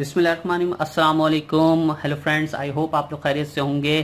अस्सलाम वालेकुम hello friends I hope आप लोग खैरियत से होंगे।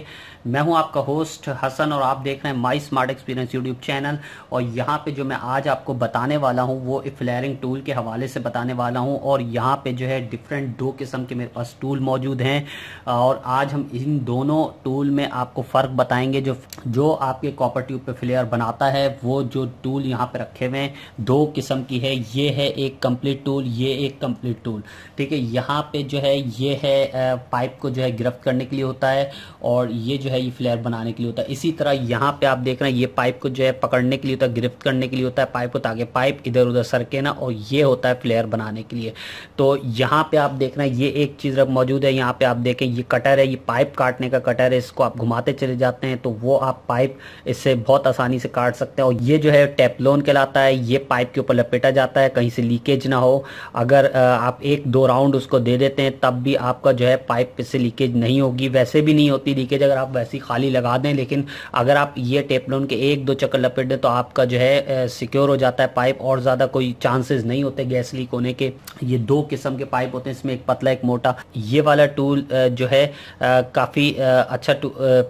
मैं हूँ आपका होस्ट हसन और आप देख रहे हैं my smart experience YouTube channel और यहाँ पे जो मैं आज आपको बताने वाला हूँ, वो फ्लैरिंग टूल के हवाले से बताने वाला हूँ और यहाँ पे जो है डिफरेंट दो किस्म के मेरे पास टूल मौजूद हैं और आज हम इन दोनों टूल में आपको फ़र्क बताएँगे जो जो आपके कॉपर ट्यूब पे फ्लेयर बनाता है, वो जो टूल यहाँ पे रखे हुए हैं, दो किस्म की है। ये है एक कंप्लीट टूल ये एक कंप्लीट टूल ठीक है, यहाँ पे जो है, ये है पाइप को जो है गिरफ्त करने के लिए होता है और ये जो है ये फ्लेयर बनाने के लिए होता है। इसी तरह यहाँ पे आप देख रहे हैं, ये पाइप को जो है पकड़ने के लिए होता है, गिरफ्त करने के लिए होता है, पाइप को ताकि पाइप इधर उधर सरके ना, और ये होता है फ्लेयर बनाने के लिए। तो यहाँ पे आप देख रहे हैं, ये एक चीज़ मौजूद है, यहाँ पे आप देखें, ये कटर है, ये पाइप काटने का कटर है, इसको आप घुमाते चले जाते हैं तो वो आप पाइप इससे बहुत आसानी से काट सकते हैं। और ये जो है टेपलोन कहलाता है, ये पाइप के ऊपर लपेटा जाता है, कहीं से लीकेज ना हो। अगर आप एक दो राउंड उसको दे देते हैं, तब भी आपका जो है पाइप से लीकेज नहीं होगी, वैसे भी नहीं होती लीकेज, अगर आप वैसी खाली लगा दें, लेकिन अगर आप ये टेपलोन के एक दो चक्कर लपेट दें तो आपका जो है सिक्योर हो जाता है पाइप, और ज़्यादा कोई चांसेस नहीं होते गैस लीक होने के। ये दो किस्म के पाइप होते हैं, इसमें एक पतला, एक मोटा। ये वाला टूल जो है काफ़ी अच्छा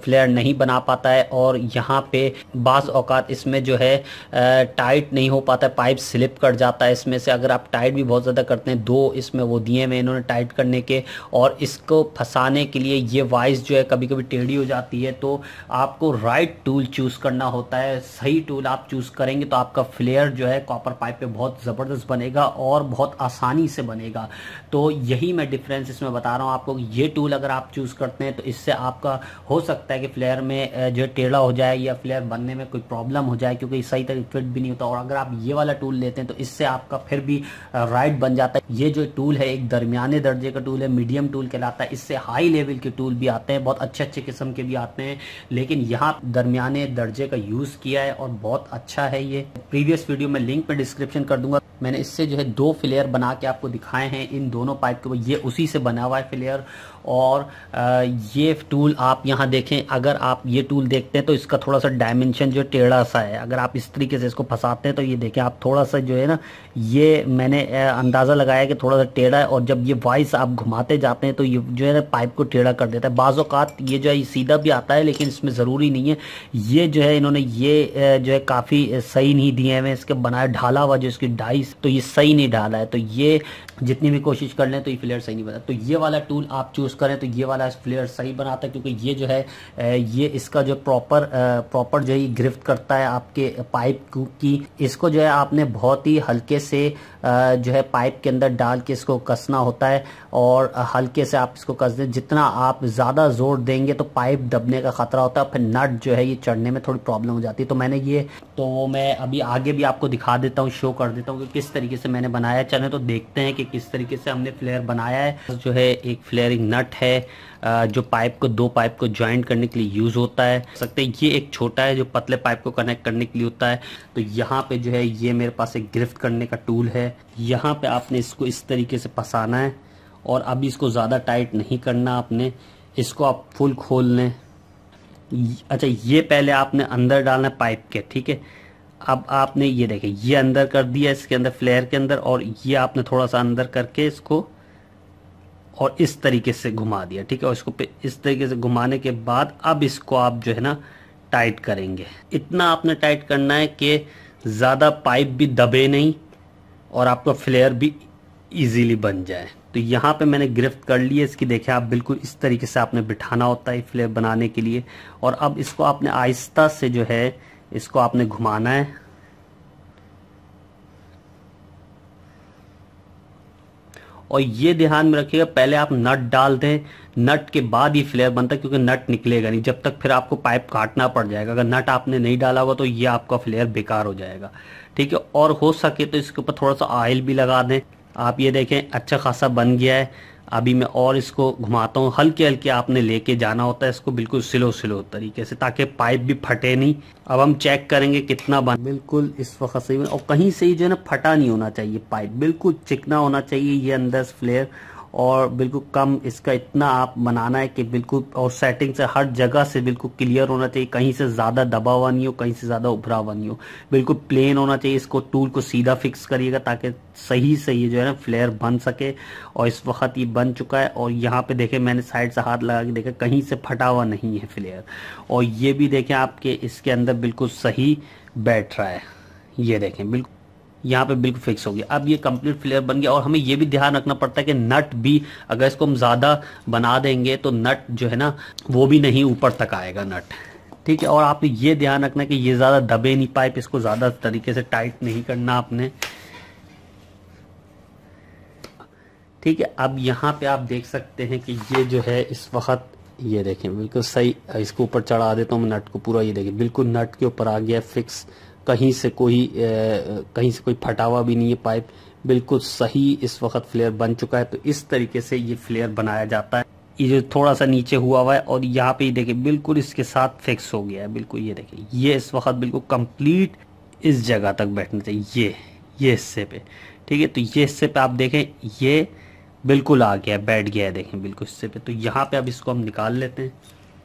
फ्लेयर नहीं बना पाता है, और यहाँ पे बास औकात इसमें जो है टाइट नहीं हो पाता है, पाइप स्लिप कर जाता है इसमें से। अगर आप टाइट भी बहुत ज़्यादा करते हैं, दो इसमें वो दिए हुए इन्होंने टाइट करने के, और इसको फंसाने के लिए ये वाइस जो है कभी कभी टेढ़ी हो जाती है तो आपको राइट टूल चूज़ करना होता है। सही टूल आप चूज़ करेंगे तो आपका फ्लेयर जो है कॉपर पाइप पे बहुत ज़बरदस्त बनेगा और बहुत आसानी से बनेगा। तो यही मैं डिफरेंस इसमें बता रहा हूँ आपको ये टूल अगर आप चूज़ करते हैं तो इससे आपका हो सकता है कि फ्लेयर में जो टेढ़ा हो जाए या फ्लेयर बनने में कोई प्रॉब्लम हो जाए, क्योंकि सही तरह फिट भी नहीं होता। और अगर आप ये वाला टूल लेते हैं तो इससे आपका फिर भी राइट बन जाता है। ये जो टूल है, एक दरमियाने दर्जे का टूल है मीडियम टूल कहलाता है। इससे हाई लेवल के टूल भी आते हैं, बहुत अच्छे अच्छे किस्म के भी आते हैं, लेकिन यहाँ दरमियाने दर्जे का यूज़ किया है और बहुत अच्छा है ये। प्रीवियस वीडियो में लिंक पे डिस्क्रिप्शन कर दूँगा। मैंने इससे जो है दो फ्लेयर बना के आपको दिखाए हैं, इन दोनों पाइप के ये उसी से बना हुआ है फ्लेयर और ये टूल आप यहाँ देखें। अगर आप ये टूल देखते हैं तो इसका थोड़ा सा डायमेंशन जो टेढ़ा सा है। अगर आप इस तरीके से इसको फंसाते हैं तो ये देखें, आप थोड़ा सा जो है ना, ये मैंने अंदाज़ा लगाया कि थोड़ा सा टेढ़ा है और जब ये वाइस आप घुमाते जाते हैं तो ये जो है ना पाइप को टेढ़ा कर देता है। बाज़ात ये जो है सीधा भी आता है, लेकिन इसमें ज़रूरी नहीं है। ये जो है, इन्होंने ये जो है, काफ़ी सही नहीं दिए हैं। इसके बनाया ढाला हुआ जो इसकी डाइस तो ये सही नहीं ढाला है। तो ये जितनी भी कोशिश कर लें तो ये फ्लेयर सही नहीं बना। तो ये वाला टूल आप चूज़ करें तो ये वाला फ्लेयर सही बनाता है, क्योंकि ये जो है ये इसका जो प्रॉपर प्रॉपर जो है गिरफ्त करता है आपके पाइप की इसको जो है, आपने बहुत ही हल्के से जो है पाइप के अंदर डाल के इसको कसना होता है। और हल्के से आप इसको कस दें जितना आप ज़्यादा ज़ोर देंगे तो पाइप दबने का ख़तरा होता है फिर नट जो है ये चढ़ने में थोड़ी प्रॉब्लम हो जाती है। तो मैंने ये तो वो मैं अभी आगे भी आपको दिखा देता हूँ शो कर देता हूँ कि किस तरीके से मैंने बनाया चले तो देखते हैं कि किस तरीके से हमने फ्लेयर बनाया है। जो है एक फ्लेयरिंग नट है जो पाइप को, दो पाइप को ज्वाइंट करने के लिए यूज़ होता है। सकते हैं ये एक छोटा है जो पतले पाइप को कनेक्ट करने के लिए होता है। तो यहाँ पे जो है ये मेरे पास एक गिरफ्त करने का टूल है। यहाँ पे आपने इसको इस तरीके से फंसाना है और अभी इसको ज़्यादा टाइट नहीं करना आपने। इसको आप फुल खोल लें। अच्छा ये पहले आपने अंदर डालना है पाइप के, ठीक है? अब आपने ये देखें, ये अंदर कर दिया इसके अंदर, फ्लेयर के अंदर, और ये आपने थोड़ा सा अंदर करके इसको और इस तरीके से घुमा दिया, ठीक है? और इसको इस तरीके से घुमाने के बाद अब इसको आप जो है ना, टाइट करेंगे। इतना आपने टाइट करना है कि ज़्यादा पाइप भी दबे नहीं और आपका फ्लेयर भी इजीली बन जाए। तो यहाँ पे मैंने गिरफ्त कर ली है इसकी देखे आप बिल्कुल इस तरीके से आपने बिठाना होता है फ्लेयर बनाने के लिए। और अब इसको आपने आहिस्ता से जो है, इसको आपने घुमाना है। और ये ध्यान में रखिएगा, पहले आप नट डाल दें। नट के बाद ही फ्लेयर बनता है, क्योंकि नट निकलेगा नहीं। जब तक फिर आपको पाइप काटना पड़ जाएगा, अगर नट आपने नहीं डाला होगा तो ये आपका फ्लेयर बेकार हो जाएगा। ठीक है, और हो सके तो इसके ऊपर थोड़ा सा ऑयल भी लगा दें। आप ये देखें अच्छा खासा बन गया है। अभी मैं और इसको घुमाता हूँ। हल्के हल्के आपने लेके जाना होता है, इसको बिल्कुल स्लो स्लो तरीके से, ताकि पाइप भी फटे नहीं। अब हम चेक करेंगे कितना बन बिल्कुल इस वक्त सही और कहीं से ही जो है ना, फटा नहीं होना चाहिए पाइप। बिल्कुल चिकना होना चाहिए ये अंदर फ्लेयर। और बिल्कुल कम इसका इतना आप बनाना है कि बिल्कुल, और सेटिंग से हर जगह से बिल्कुल क्लियर होना चाहिए। कहीं से ज़्यादा दबा हुआ नहीं हो, कहीं से ज़्यादा उभरा हुआ नहीं हो। बिल्कुल प्लेन होना चाहिए। इसको टूल को सीधा फिक्स करिएगा ताकि सही से ये जो है ना फ्लेयर बन सके। और इस वक्त ये बन चुका है और यहाँ पे देखें मैंने साइड से हाथ लगा के देखा, कहीं से फटा हुआ नहीं है फ्लेयर और ये भी देखें आपके इसके अंदर बिल्कुल सही बैठ रहा है। ये देखें, बिल्कुल यहाँ पे बिल्कुल फिक्स हो गया। अब ये कंप्लीट फ्लेयर बन गया और हमें ये भी ध्यान रखना पड़ता है कि नट भी अगर इसको हम ज़्यादा बना देंगे तो नट जो है ना, वो भी नहीं ऊपर तक आएगा नट ठीक है? और आपने ये ध्यान रखना कि ये ज़्यादा दबे नहीं पाइप, इसको ज़्यादा तरीके से टाइट नहीं करना आपने। ठीक है? अब यहाँ पे आप देख सकते हैं कि ये जो है, इस वक्त, ये देखें, बिल्कुल सही, इसको ऊपर चढ़ा देता हूँ नट को पूरा, ये देखें, बिल्कुल नट के ऊपर आ गया फिक्स कहीं से कोई कहीं से कोई फटा हुआ भी नहीं है पाइप। बिल्कुल सही इस वक्त फ्लेयर बन चुका है। तो इस तरीके से ये फ्लेयर बनाया जाता है। ये जो थोड़ा सा नीचे हुआ हुआ है और यहाँ पे देखिए, बिल्कुल इसके साथ फिक्स हो गया है। बिल्कुल ये देखिए, ये इस वक्त बिल्कुल कंप्लीट इस जगह तक बैठना चाहिए। ये ये हिस्से पे, ठीक है? तो ये हिस्से पे आप देखें, ये बिल्कुल आ गया, बैठ गया है देखें, बिल्कुल इससे पे। तो यहाँ पे अब इसको हम निकाल लेते हैं।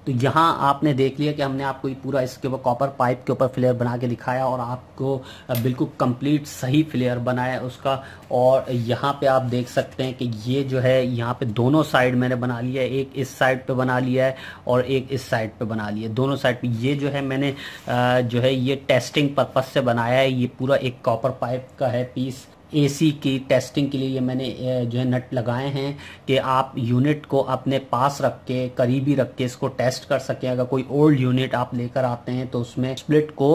तो यहाँ आपने देख लिया कि हमने आपको पूरा इसके ऊपर कॉपर पाइप के ऊपर फ्लेयर बना के दिखाया और आपको बिल्कुल कंप्लीट सही फ्लेयर बनाया उसका। और यहाँ पे आप देख सकते हैं कि ये जो है, यहाँ पे दोनों साइड मैंने बना लिया है। एक इस साइड पे बना लिया है और एक इस साइड पे बना लिया है। दोनों साइड पे ये जो है मैंने जो है ये टेस्टिंग पर्पज से बनाया है। ये पूरा एक कॉपर पाइप का है पीस एसी की टेस्टिंग के लिए ये मैंने जो है नट लगाए हैं कि आप यूनिट को अपने पास रख के, करीबी रख के इसको टेस्ट कर सकें। अगर कोई ओल्ड यूनिट आप लेकर आते हैं तो उसमें स्प्लिट को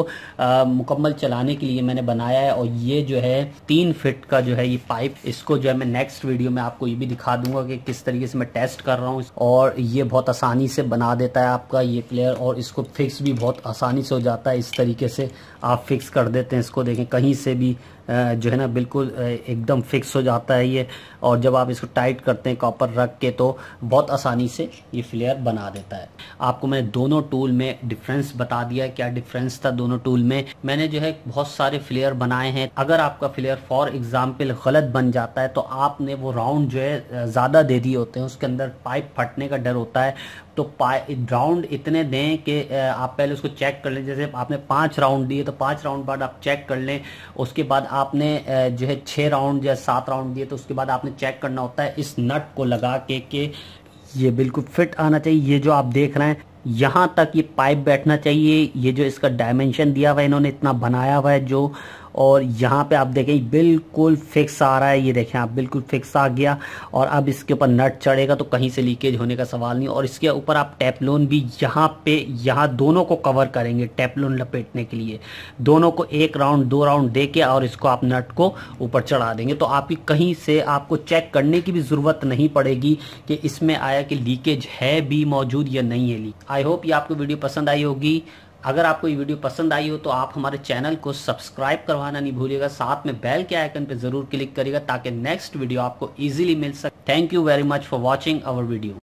मुकम्मल चलाने के लिए मैंने बनाया है। और ये जो है, तीन फिट का जो है ये पाइप इसको जो है मैं नेक्स्ट वीडियो में आपको ये भी दिखा दूँगा कि किस तरीके से मैं टेस्ट कर रहा हूँ। और ये बहुत आसानी से बना देता है आपका ये प्लेयर और इसको फिक्स भी बहुत आसानी से हो जाता है। इस तरीके से आप फिक्स कर देते हैं इसको। देखें, कहीं से भी जो है ना, बिल्कुल एकदम फिक्स हो जाता है ये। और जब आप इसको टाइट करते हैं कॉपर रख के तो बहुत आसानी से ये फ्लेयर बना देता है। आपको मैंने दोनों टूल में डिफरेंस बता दिया क्या डिफरेंस था दोनों टूल में। मैंने जो है बहुत सारे फ्लेयर बनाए हैं। अगर आपका फ्लेयर फॉर एग्ज़ाम्पल गलत बन जाता है तो आपने वो राउंड जो है ज़्यादा दे दिए होते हैं। उसके अंदर पाइप फटने का डर होता है। तो राउंड इतने दें कि आप पहले उसको चेक कर लें। जैसे आपने पाँच राउंड दिए तो पाँच राउंड बाद आप चेक कर लें। उसके बाद आपने जो है छह राउंड या सात राउंड दिए तो उसके बाद आपने चेक करना होता है इस नट को लगा के कि ये बिल्कुल फिट आना चाहिए। ये जो आप देख रहे हैं, यहाँ तक ये पाइप बैठना चाहिए। ये जो इसका डायमेंशन दिया हुआ है, इन्होंने इतना बनाया हुआ है जो और यहाँ पे आप देखें, बिल्कुल फिक्स आ रहा है। ये देखें, आप बिल्कुल फिक्स आ गया। और अब इसके ऊपर नट चढ़ेगा तो कहीं से लीकेज होने का सवाल नहीं। और इसके ऊपर आप टेपलोन भी यहाँ पे, यहाँ दोनों को कवर करेंगे टेपलोन लपेटने के लिए। दोनों को एक राउंड दो राउंड दे के और इसको आप नट को ऊपर चढ़ा देंगे। तो आपकी कहीं से आपको चेक करने की भी ज़रूरत नहीं पड़ेगी कि इसमें आया कि लीकेज है भी मौजूद या नहीं है लीक आई होप ये आपको वीडियो पसंद आई होगी। अगर आपको ये वीडियो पसंद आई हो तो आप हमारे चैनल को सब्सक्राइब करवाना नहीं भूलिएगा। साथ में बेल के आइकन पर ज़रूर क्लिक करिएगा ताकि नेक्स्ट वीडियो आपको इजीली मिल सके। Thank you very much for watching our video